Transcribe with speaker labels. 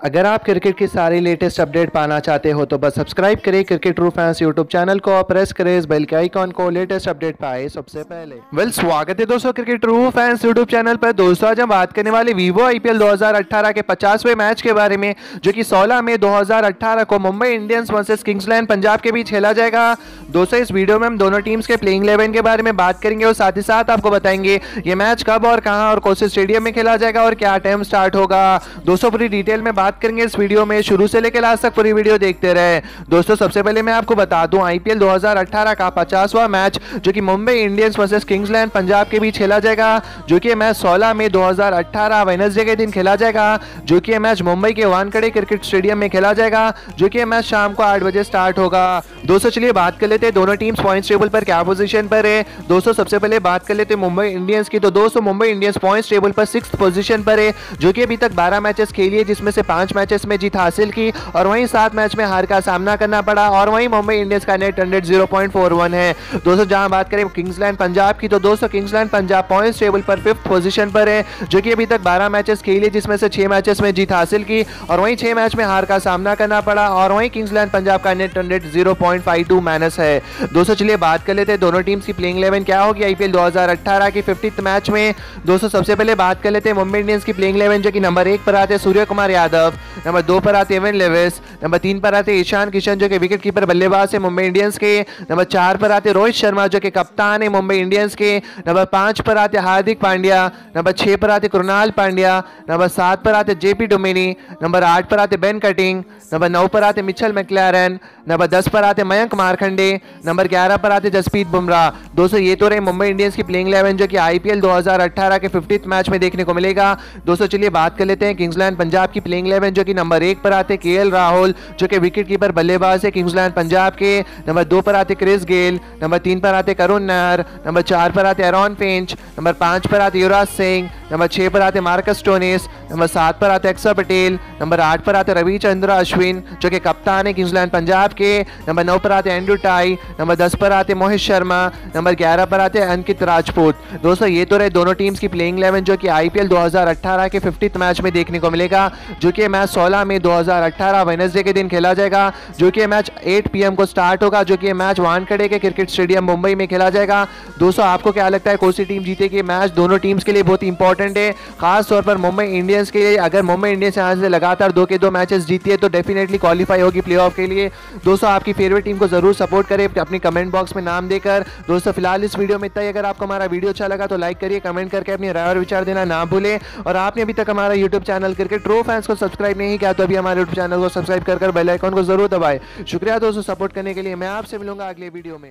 Speaker 1: अगर आप क्रिकेट की सारी लेटेस्ट अपडेट पाना चाहते हो तो बस सब्सक्राइब करें cricket true fans YouTube channel को और प्रेस करें इस बेल के आइकॉन को लेटेस्ट अपडेट पाए सबसे पहले। वेल well, स्वागत है दोस्तों cricket true fans YouTube channel पर। दोस्तों आज हम बात करने वाले वीवो आईपीएल 2018 के पचासवें मैच के बारे में जो कि 16 मई 2018 को Mumbai Indians versus Kings Eleven Punjab के बीच खेला जाएगा। दोस्तों, इस वीडियो में हम दोनों टीम्स के प्लेइंग इलेवन के बारे में बात करेंगे और साथ ही साथ आपको बताएँगे ये मैच कब और कहाँ और कौन से स्टेडियम में खेला जाएगा और क्या टाइम स्टार्ट होगा। दोस्तों, पूरी डिटेल में बात करेंगे इस वीडियो में। शुरू से लेकर लास्ट तक पूरी वीडियो देखते रहे। दोस्तों, सबसे पहले मैं आपको बता दूँ आईपीएल 2018 का पचासवा मैच जो कि Mumbai Indians versus Kings Eleven Punjab के बीच खेला जाएगा, जो कि मैच 16 मई 2018 वेनसडे के दिन खेला जाएगा, जो कि मैच मुंबई के वानखड़े क्रिकेट स्टेडियम में खेला जाएगा, जो कि मैच शाम को आठ बजे स्टार्ट होगा। दोस्तों, चलिए बात कर लेते हैं। दोनों टीम्स पॉइंट्स टेबल पर क्या पोजीशन पर है? दोस्तों, सबसे पहले बात कर लेते हैं मुंबई इंडियंस की। तो दोस्तों, मुंबई इंडियंस पॉइंट्स टेबल पर सिक्स पोजीशन पर है, जो कि अभी तक बारह मैचेस खेली है, जिसमें से पाँच मैचेस में जीत हासिल की और वहीं सात मैच में हार का सामना करना पड़ा और वहीं मुंबई इंडियंस का net hundred zero point four one है। दोस्तों, जहाँ बात करें किंग्सलैंड पंजाब की तो दोस्तों Kings Eleven Punjab point table पर फिफ्थ पोजिशन पर है, जो कि अभी तक बारह मैचेस खेली जिसमें से छह मैचेस में जीत हासिल की और वहीं छह मैच में हार का सामना करना पड़ा और वहीं किंग्सलैंड पंजाब का net hundred zero point five two minus है दोस्तों चलिए बात कर लेते हैं दोनों टीम्स की प्लेइंग इलेवन क्या होगी आईपीएल 2018 की फिफ्टी मैच में दोस्तों सबसे पहले बात कर लेते हैं मुंबई इंडियंस की प्लेइंग इलेवन जो कि नंबर एक पर आते हैं सूर्य कुमार यादव नंबर दो पर आते एवन लेविस नंबर तीन पर आते ईशान किशन जो कि विकेट कीपर बल्लेबाज है मुंबई इंडियंस के नंबर चार पर आते रोहित शर्मा जो कि कप्तान है मुंबई इंडियंस के नंबर पाँच पर आते हार्दिक पांड्या नंबर छह पर आते कृणाल पांड्या नंबर सात पर आते जेपी डोमिनी नंबर आठ पर आते बेन कटिंग नंबर नौ पर आते मिचल मैक्लैरन नंबर दस पर आते मयंक मारखंडे, नंबर ग्यारह पर आते जसप्रीत बुमराह। दोस्तों, ये तो रहे मुंबई इंडियंस की प्लेइंग इलेवन जो कि आईपीएल 2018 के फिफ्टी मैच में देखने को मिलेगा। दोस्तों, चलिए बात कर लेते हैं किंग्सलैंड पंजाब की प्लेइंग इलेवन जो कि नंबर एक पर आते के राहुल, जो कि विकेट कीपर बल्लेबाज है किंग्सलैंड पंजाब के। नंबर दो पर आते क्रिस गेल नंबर तीन पर आते करुण नायर नंबर चार पर आते एरॉन फिंच नंबर पाँच पर आते युवराज सिंह नंबर छः पर आते मार्कस टोनिस नंबर सात पर आते अक्सर पटेल, नंबर आठ पर आते रविचंद्र अश्विन, जो कि कप्तान है किंग्सलैंड पंजाब के, नंबर नौ पर आते एंड्रू टाई, नंबर दस पर आते मोहित शर्मा, नंबर ग्यारह पर आते अंकित राजपूत। दोस्तों, ये तो रहे दोनों टीम्स की प्लेइंग इलेवन जो कि आईपीएल 2018 के फिफ्टी मैच में देखने को मिलेगा, जो कि मैच 16 मई 2018 वेनसडे के दिन खेला जाएगा, जो कि मैच 8 पीएम को स्टार्ट होगा, जो कि मैच वानखड़े के क्रिकेट स्टेडियम मुंबई में खेला जाएगा। दोस्तों, आपको क्या लगता है, कौन सी टीम जीतेगी? मैच दोनों टीम्स के लिए बहुत इंपॉर्टेंट है, खास तौर पर मुंबई इंडियंस के लिए। अगर मुंबई इंडियंस यहाँ से लगातार दो के दो मैचेस जीती है तो डेफिनेटली क्वालिफाई होगी प्ले के लिए। दोस्तों, आपकी फेवरेट टीम को ज़रूर सपोर्ट करें, अपनी कमेंट बॉक्स में नाम देकर। दोस्तों, फ़िलहाल इस वीडियो में इतना ही। अगर आपको हमारा वीडियो अच्छा लगा तो लाइक करिए कमेंट करके अपनी राय और विचार देना ना भूलें। और आपने अभी तक हमारा YouTube channel cricket true fans को सब्सक्राइब नहीं किया तो अभी हमारे यूट्यूब चैनल को सब्सक्राइब कर बेल आइकन को ज़रूर दबाए। शुक्रिया दोस्तों सपोर्ट करने के लिए। मैं आपसे मिलूँगा अगले वीडियो में।